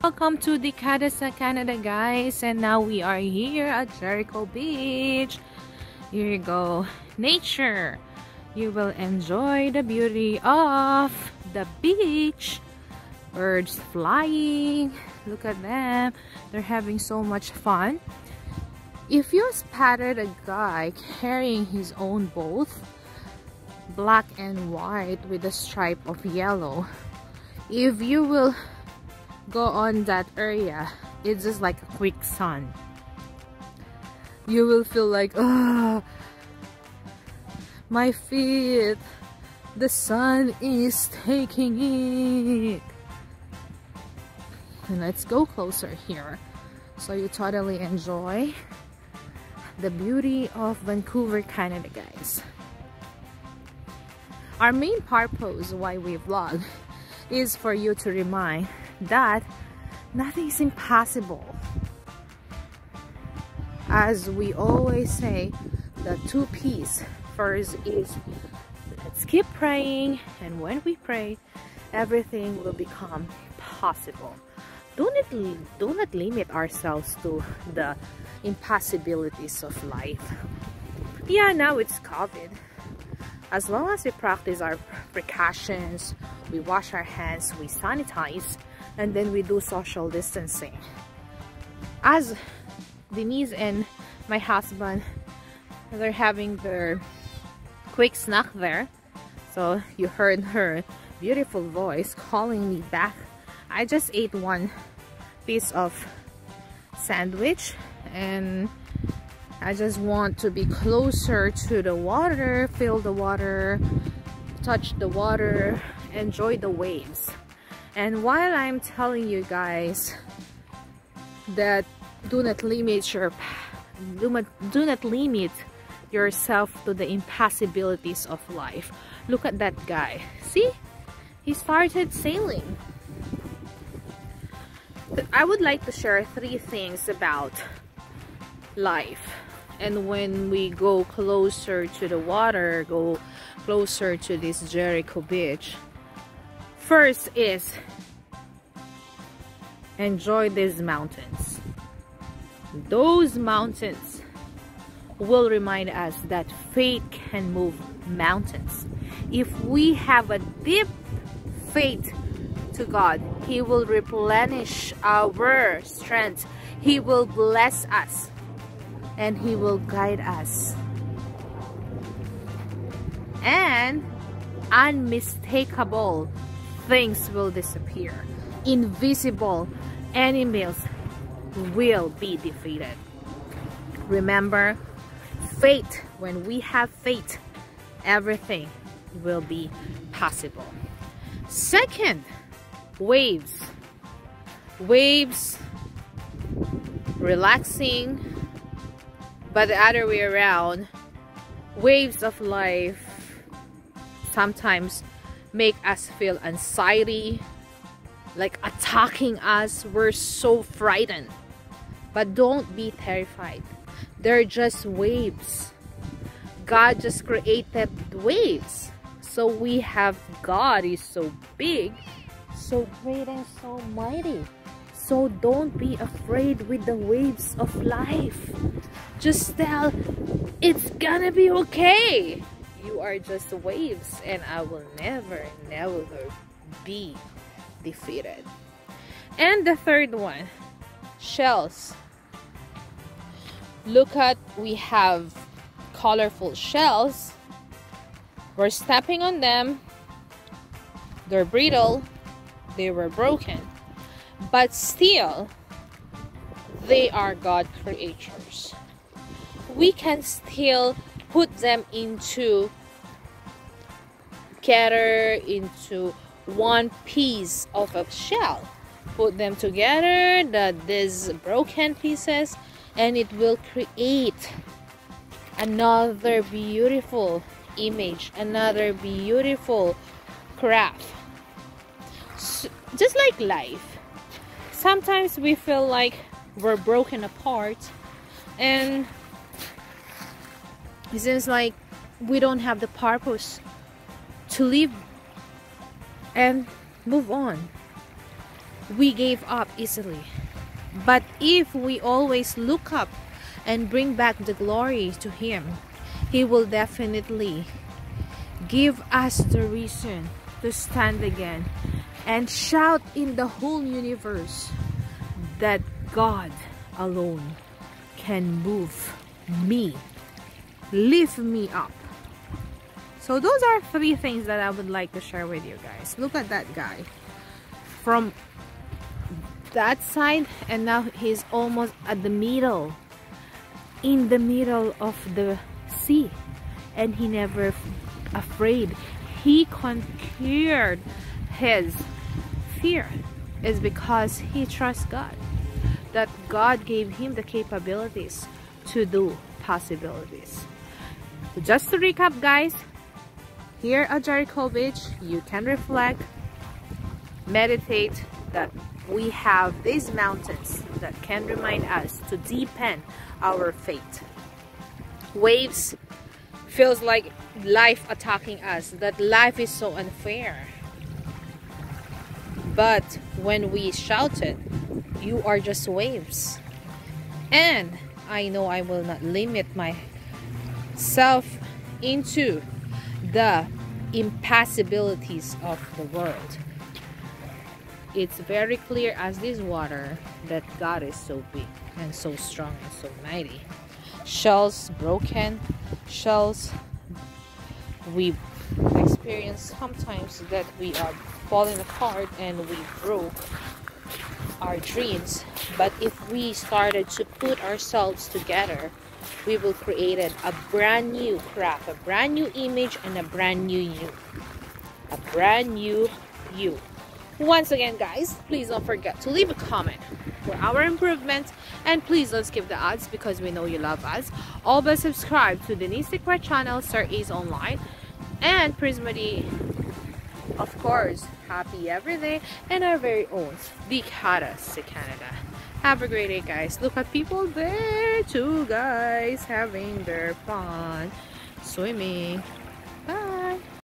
Welcome to the Dekada Sa, Canada guys and now we are here at Jericho Beach. Here you go. Nature. You will enjoy the beauty of the beach. Birds flying. Look at them. They're having so much fun. If you spotted a guy carrying his own boat, black and white with a stripe of yellow, if you will go on that area it's just like a quick sun. You will feel like oh my feet the sun is taking it. And let's go closer here. So you totally enjoy the beauty of Vancouver Canada guys. Our main purpose why we vlog is for you to remind that nothing is impossible. As we always say, the two P's. First is let's keep praying and when we pray, everything will become possible. Do not, do not limit ourselves to the impossibilities of life. Yeah, now it's COVID. As long as we practice our precautions, we wash our hands, we sanitize, and then we do social distancing. As Denise and my husband they're having their quick snack there. So you heard her beautiful voice calling me back. I just ate one piece of sandwich and I just want to be closer to the water feel the water touch the water enjoy the waves. And while I'm telling you guys that do not limit your do not, do not limit yourself to the impossibilities of life. Look at that guy. See? He started sailing. I would like to share three things about life. And when we go closer to the water go closer to this Jericho beach first is enjoy these mountains. Those mountains will remind us that faith can move mountains. If we have a deep faith to God, He will replenish our strength. He will bless us and He will guide us. And unmistakable things will disappear. Invisible enemies will be defeated. Remember, faith, when we have faith, everything will be possible. Second, waves. Waves, relaxing, but the other way around, waves of life sometimes make us feel anxiety, like attacking us. We're so frightened. But don't be terrified. They're just waves. God just created waves. So we have God is so big, so great and so mighty. So don't be afraid with the waves of life. Just tell, it's gonna be okay you are just waves and I will never, never be defeated. And the third one, shells. Look at, we have colorful shells. We're stepping on them. They're brittle. They were broken. But still, they are God creatures. We can still put them into gather into one piece of a shell. Put them together the these broken pieces and it will create another beautiful image another beautiful craft. So, just like life. Sometimes we feel like we're broken apart and it seems like we don't have the purpose to live and move on. we gave up easily. But if we always look up and bring back the glory to Him, He will definitely give us the reason to stand again and shout in the whole universe that God alone can move me, lift me up. So those are three things that I would like to share with you guys. Look at that guy. From that side and now he's almost at the middle. In the middle of the sea. And he never afraid. He conquered his fear is because he trusts God. That God gave him the capabilities to do possibilities. So just to recap guys, here at Jericho Beach, you can reflect, meditate that we have these mountains that can remind us to deepen our faith. Waves feels like life attacking us, that life is so unfair. But when we shouted, you are just waves. And I know I will not limit myself into the impassibilities of the world. It's very clear as this water that God is so big and so strong and so mighty. Shells broken, shells we experience sometimes that we are falling apart and we broke our dreams. But if we started to put ourselves together, we will create a brand new craft, a brand new image, and a brand new you. A brand new you. Once again, guys, please don't forget to leave a comment for our improvements and please don't skip the ads because we know you love us. Always subscribe to Denise Secret channel, Sir Ace Online and Prismody of course, happy every day and our very own to Canada. Have a great day, guys. Look at people there too, guys, having their fun swimming.